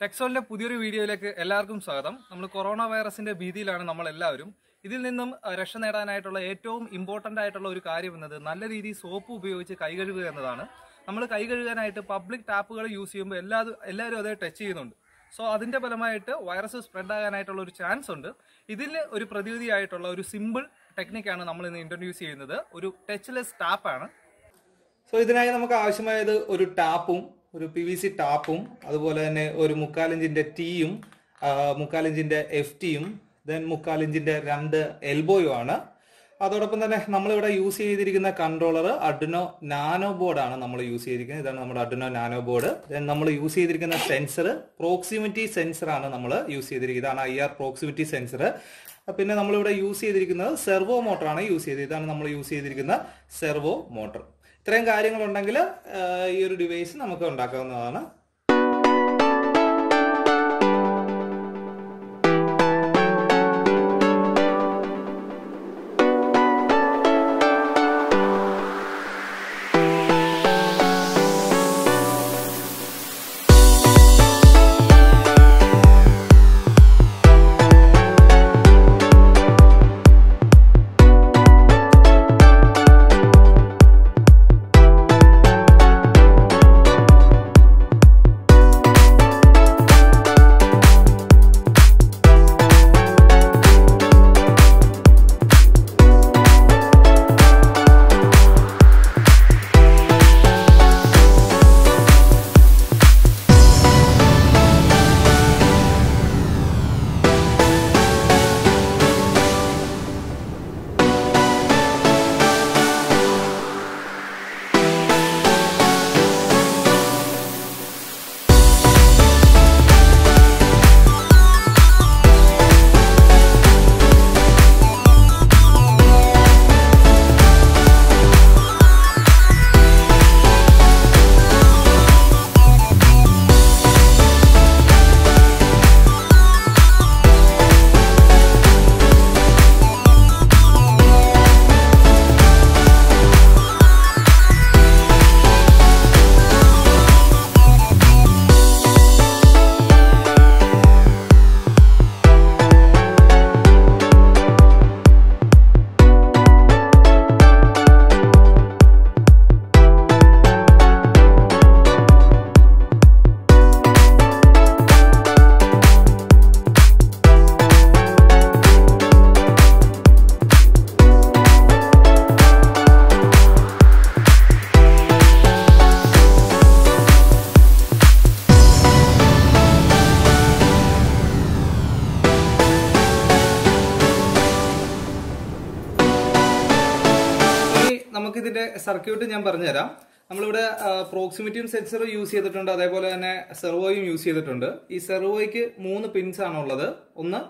ടെക്സോളിന്റെ പുതിയൊരു വീഡിയോയിലേക്ക് എല്ലാവർക്കും സ്വാഗതം. നമ്മൾ കൊറോണ വൈറസിന്റെ ഭീതിയിലാണ് നമ്മൾ എല്ലാവരും ഇതിൽ നിന്നും രക്ഷ നേടാനായിട്ടുള്ള ഏറ്റവും ഇമ്പോർട്ടന്റ് ആയിട്ടുള്ള ഒരു കാര്യം എന്നത് നല്ല രീതിയിൽ സോപ്പ് ഉപയോഗിച്ച് കൈ കഴുകുക എന്നതാണ്. നമ്മൾ കൈ കഴുകാനായിട്ട് പബ്ലിക് ടാപ്പുകൾ യൂസ് ചെയ്യുമ്പോൾ എല്ലാ എല്ലാവരും അതേ ടച്ച് ചെയ്യുന്നുണ്ട്. സോ അതിന്റെ ഫലമായിട്ട് വൈറസ് സ്പ്രെഡ് ആകാനായിട്ടുള്ള ഒരു ചാൻസ് ഉണ്ട്. ഇതിൽ ഒരു പ്രതിവിധിയായിട്ടുള്ള ഒരു സിമ്പിൾ ടെക്നിക്കാണ് നമ്മൾ ഇന്ന് ഇൻട്രൊഡ്യൂസ് ചെയ്യുന്നത്. ഒരു ടച്ച്ലെസ് ടാപ്പാണ് സോ ഇതിനായി നമുക്ക് ആവശ്യമായത് ഒരു ടാപ്പും ഒരു പി വി സി ടാപ്പും അതുപോലെ തന്നെ ഒരു മുക്കാലിഞ്ചിന്റെ ടീയും മുക്കാലിഞ്ചിന്റെ എഫ് ടിയും ദെൻ മുക്കാലിഞ്ചിന്റെ രണ്ട് എൽബോയും ആണ്. അതോടൊപ്പം തന്നെ നമ്മളിവിടെ യൂസ് ചെയ്തിരിക്കുന്ന കൺട്രോളർ അഡ്നോ നാനോ ബോർഡാണ് നമ്മൾ യൂസ് ചെയ്തിരിക്കുന്നത്. ഇതാണ് നമ്മുടെ അഡ്നോ നാനോ ബോർഡ് ദെൻ നമ്മൾ യൂസ് ചെയ്തിരിക്കുന്ന സെൻസർ പ്രോക്സിമിറ്റി സെൻസർ ആണ് നമ്മൾ യൂസ് ചെയ്തിരിക്കുന്നത്. ഇതാണ് ഐ ആർ പ്രോക്സിമിറ്റി സെൻസർ പിന്നെ നമ്മളിവിടെ യൂസ് ചെയ്തിരിക്കുന്നത് സെർവോ മോട്ടറാണ് യൂസ് ചെയ്തത്. ഇതാണ് നമ്മൾ യൂസ് ചെയ്തിരിക്കുന്ന സെർവോ മോട്ടർ ഇത്രയും കാര്യങ്ങളുണ്ടെങ്കിൽ ഈ ഒരു ഡിവൈസ് നമുക്ക് ഉണ്ടാക്കാവുന്നതാണ്. നമുക്കിതിന്റെ സർക്യൂട്ട് ഞാൻ പറഞ്ഞുതരാം. നമ്മളിവിടെ പ്രോക്സിമിറ്റിയും സെൻസറും യൂസ് ചെയ്തിട്ടുണ്ട്. അതേപോലെ തന്നെ സെർവോയും യൂസ് ചെയ്തിട്ടുണ്ട്. ഈ സെർവോയ്ക്ക് മൂന്ന് പിൻസ് ആണുള്ളത്. ഒന്ന്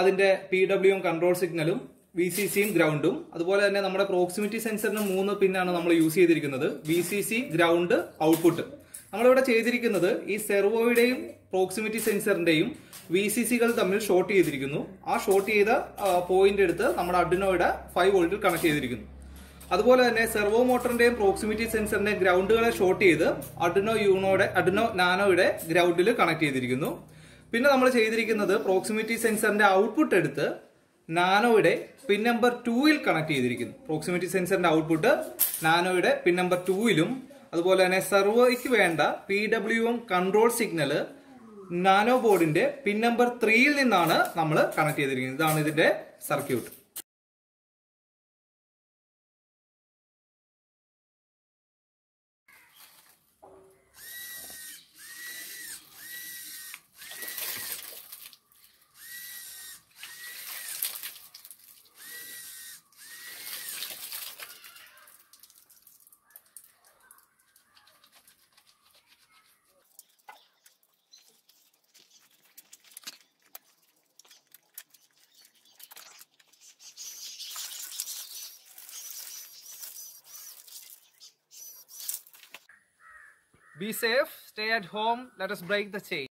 അതിന്റെ പി ഡബ്ല്യുവും കൺട്രോൾ സിഗ്നലും വി സി സിയും ഗ്രൗണ്ടും അതുപോലെ തന്നെ നമ്മുടെ പ്രോക്സിമിറ്റി സെൻസറിന് മൂന്ന് പിന്നാണ് നമ്മൾ യൂസ് ചെയ്തിരിക്കുന്നത്. V C C ground output നമ്മളിവിടെ ചെയ്തിരിക്കുന്നത് ഈ സെർവോയുടെയും പ്രോക്സിമിറ്റി സെൻസറിന്റെയും വി സി സികൾ തമ്മിൽ ഷോർട്ട് ചെയ്തിരിക്കുന്നു. ആ ഷോർട്ട് ചെയ്ത പോയിന്റ് എടുത്ത് നമ്മുടെ അഡിനോയുടെ ഫൈവ് വോൾട്ടിൽ കണക്ട് ചെയ്തിരിക്കുന്നു. അതുപോലെ തന്നെ സെർവോ മോട്ടറിന്റെയും പ്രോക്സിമിറ്റി സെൻസറിന്റെ ഗ്രൗണ്ടുകളെ ഷോർട്ട് ചെയ്ത് അഡിനോ യൂണോയുടെ അഡിനോ നാനോയുടെ ഗ്രൗണ്ടിൽ കണക്ട് ചെയ്തിരിക്കുന്നു. പിന്നെ നമ്മൾ ചെയ്തിരിക്കുന്നത് പ്രോക്സിമിറ്റി സെൻസറിന്റെ ഔട്ട്പുട്ട് എടുത്ത് നാനോയുടെ പിൻ നമ്പർ ടൂയിൽ കണക്ട് ചെയ്തിരിക്കുന്നു. പ്രോക്സിമിറ്റി സെൻസറിന്റെ ഔട്ട്പുട്ട് നാനോയുടെ പിൻ നമ്പർ ടൂയിലും അതുപോലെ തന്നെ സെർവോയ്ക്ക് വേണ്ട P W M control signal nano ബോർഡിന്റെ പിൻ നമ്പർ ത്രീയിൽ നിന്നാണ് നമ്മൾ കണക്ട് ചെയ്തിരിക്കുന്നത്. ഇതാണ് ഇതിന്റെ circuit Be safe, stay at home, let us break the chain.